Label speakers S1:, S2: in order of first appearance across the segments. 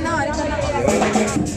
S1: Noite.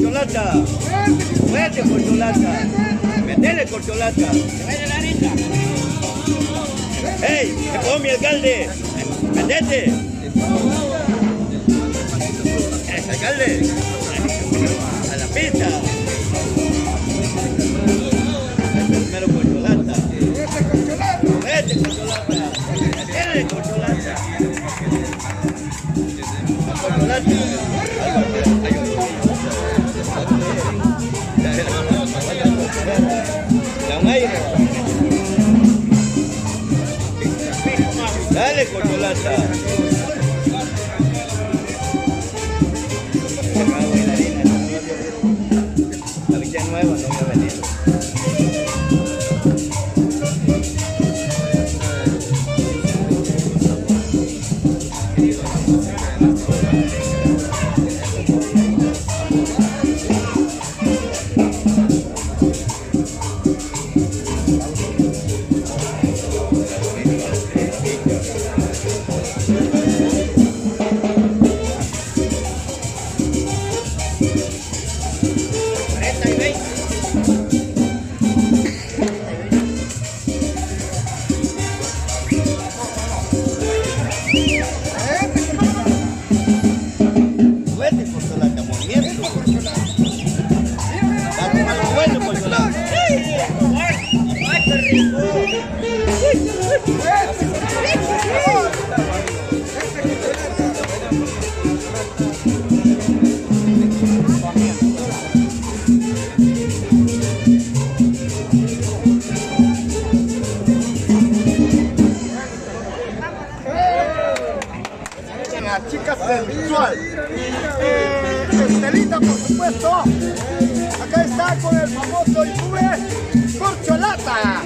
S1: Corcholata. Muévete, corcholata. Metele, corcholata. Vaya la arena. ¡Ey! ¡Se mi alcalde! ¡Metete! ¡Ese alcalde! ¡A la pista! Dale, corcholata. Nueva no había venido. Qué rico!
S2: la chica sensual. Eh, Estelita, por supuesto. Acá está con el famoso YouTube Corcholata.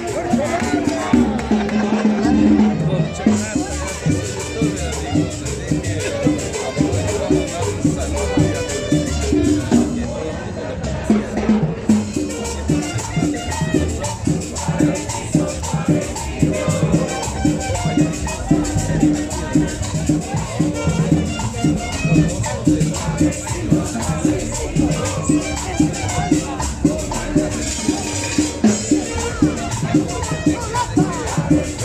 S2: Bye.